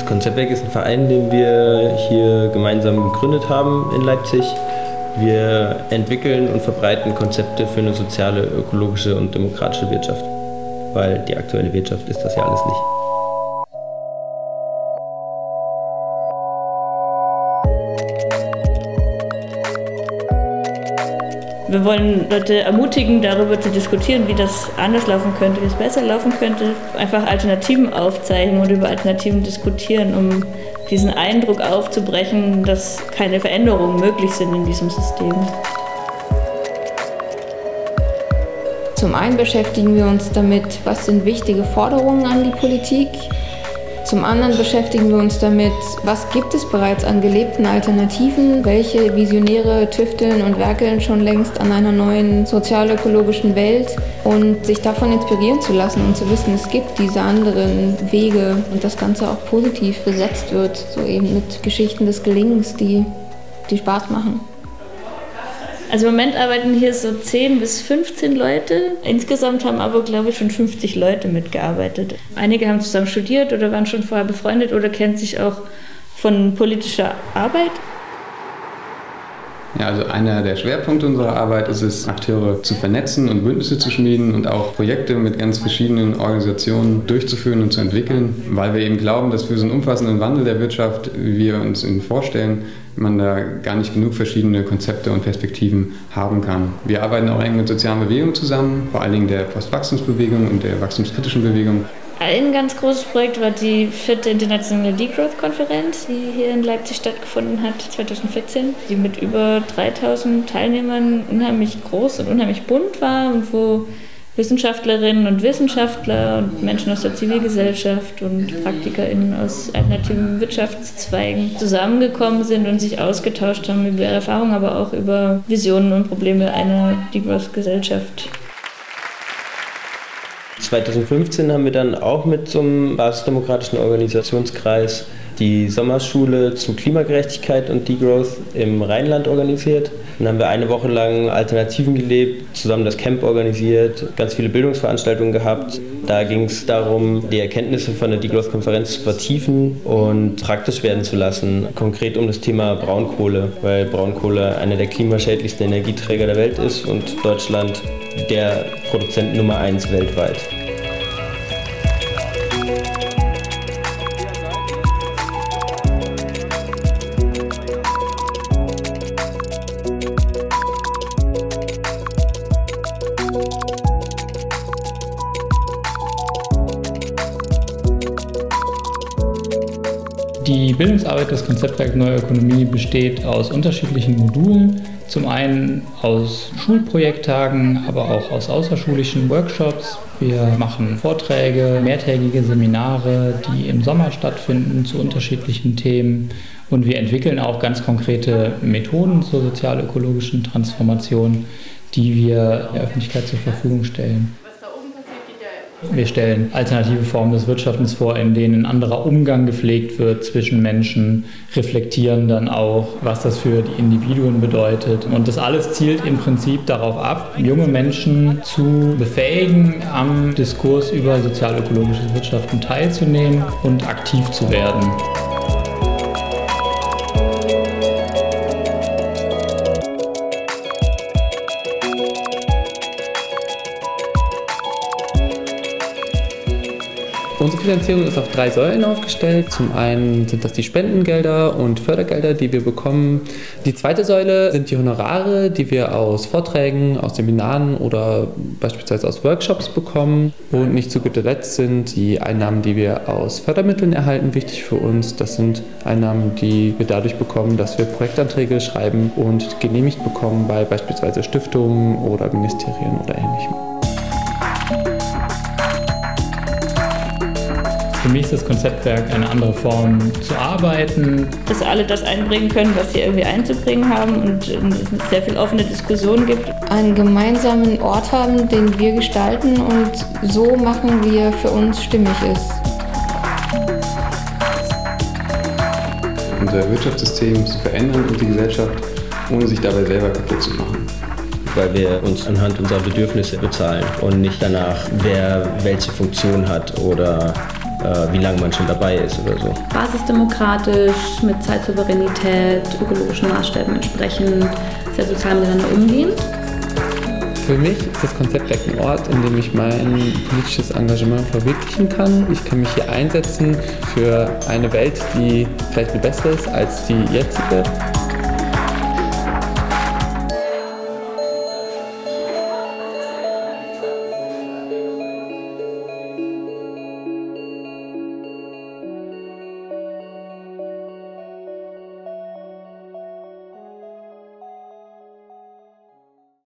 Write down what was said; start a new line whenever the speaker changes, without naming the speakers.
Das Konzeptwerk ist ein Verein, den wir hier gemeinsam gegründet haben in Leipzig. Wir entwickeln und verbreiten Konzepte für eine soziale, ökologische und demokratische Wirtschaft. Weil die aktuelle Wirtschaft ist das ja alles nicht.
Wir wollen Leute ermutigen, darüber zu diskutieren, wie das anders laufen könnte, wie es besser laufen könnte. Einfach Alternativen aufzeigen und über Alternativen diskutieren, um diesen Eindruck aufzubrechen, dass keine Veränderungen möglich sind in diesem System.
Zum einen beschäftigen wir uns damit, was sind wichtige Forderungen an die Politik, zum anderen beschäftigen wir uns damit, was gibt es bereits an gelebten Alternativen, welche Visionäre tüfteln und werkeln schon längst an einer neuen sozial-ökologischen Welt und sich davon inspirieren zu lassen und zu wissen, es gibt diese anderen Wege und das Ganze auch positiv besetzt wird, so eben mit Geschichten des Gelingens, die, die Spaß machen.
Also im Moment arbeiten hier so 10 bis 15 Leute. Insgesamt haben aber, glaube ich, schon 50 Leute mitgearbeitet. Einige haben zusammen studiert oder waren schon vorher befreundet oder kennen sich auch von politischer Arbeit.
Ja, also einer der Schwerpunkte unserer Arbeit ist es, Akteure zu vernetzen und Bündnisse zu schmieden und auch Projekte mit ganz verschiedenen Organisationen durchzuführen und zu entwickeln, weil wir eben glauben, dass für so einen umfassenden Wandel der Wirtschaft, wie wir uns ihn vorstellen, man da gar nicht genug verschiedene Konzepte und Perspektiven haben kann. Wir arbeiten auch eng mit sozialen Bewegungen zusammen, vor allen Dingen der Postwachstumsbewegung und der wachstumskritischen Bewegung.
Ein ganz großes Projekt war die vierte internationale Degrowth-Konferenz, die hier in Leipzig stattgefunden hat, 2014, die mit über 3000 Teilnehmern unheimlich groß und unheimlich bunt war und wo Wissenschaftlerinnen und Wissenschaftler und Menschen aus der Zivilgesellschaft und PraktikerInnen aus alternativen Wirtschaftszweigen zusammengekommen sind und sich ausgetauscht haben über ihre Erfahrungen, aber auch über Visionen und Probleme einer Degrowth-Gesellschaft.
2015 haben wir dann auch mit so einem basisdemokratischen Organisationskreis die Sommerschule zu Klimagerechtigkeit und Degrowth im Rheinland organisiert. Dann haben wir eine Woche lang Alternativen gelebt, zusammen das Camp organisiert, ganz viele Bildungsveranstaltungen gehabt. Da ging es darum, die Erkenntnisse von der Degrowth-Konferenz zu vertiefen und praktisch werden zu lassen. Konkret um das Thema Braunkohle, weil Braunkohle einer der klimaschädlichsten Energieträger der Welt ist und Deutschland der Produzent Nummer eins weltweit.
Die Bildungsarbeit des Konzeptwerk Neue Ökonomie besteht aus unterschiedlichen Modulen. Zum einen aus Schulprojekttagen, aber auch aus außerschulischen Workshops. Wir machen Vorträge, mehrtägige Seminare, die im Sommer stattfinden zu unterschiedlichen Themen. Und wir entwickeln auch ganz konkrete Methoden zur sozial-ökologischen Transformation, die wir der Öffentlichkeit zur Verfügung stellen. Wir stellen alternative Formen des Wirtschaftens vor, in denen ein anderer Umgang gepflegt wird zwischen Menschen, reflektieren dann auch, was das für die Individuen bedeutet. Und das alles zielt im Prinzip darauf ab, junge Menschen zu befähigen, am Diskurs über sozial-ökologisches Wirtschaften teilzunehmen und aktiv zu werden.
Unsere Finanzierung ist auf drei Säulen aufgestellt. Zum einen sind das die Spendengelder und Fördergelder, die wir bekommen. Die zweite Säule sind die Honorare, die wir aus Vorträgen, aus Seminaren oder beispielsweise aus Workshops bekommen. Und nicht zu guter Letzt sind die Einnahmen, die wir aus Fördermitteln erhalten, wichtig für uns. Das sind Einnahmen, die wir dadurch bekommen, dass wir Projektanträge schreiben und genehmigt bekommen bei beispielsweise Stiftungen oder Ministerien oder ähnlichem.
Für mich ist das Konzeptwerk eine andere Form zu arbeiten.
Dass alle das einbringen können, was sie irgendwie einzubringen haben und es sehr viel offene Diskussion gibt.
Einen gemeinsamen Ort haben, den wir gestalten und so machen, wie er für uns stimmig ist.
Unser Wirtschaftssystem zu verändern und die Gesellschaft, ohne sich dabei selber kaputt zu machen
weil wir uns anhand unserer Bedürfnisse bezahlen und nicht danach, wer welche Funktion hat oder äh, wie lange man schon dabei ist oder so.
Basisdemokratisch, mit Zeitsouveränität, ökologischen Maßstäben entsprechend, sehr sozial miteinander umgehen.
Für mich ist das Konzeptwerk ein Ort, in dem ich mein politisches Engagement verwirklichen kann. Ich kann mich hier einsetzen für eine Welt, die vielleicht viel besser ist als die jetzige.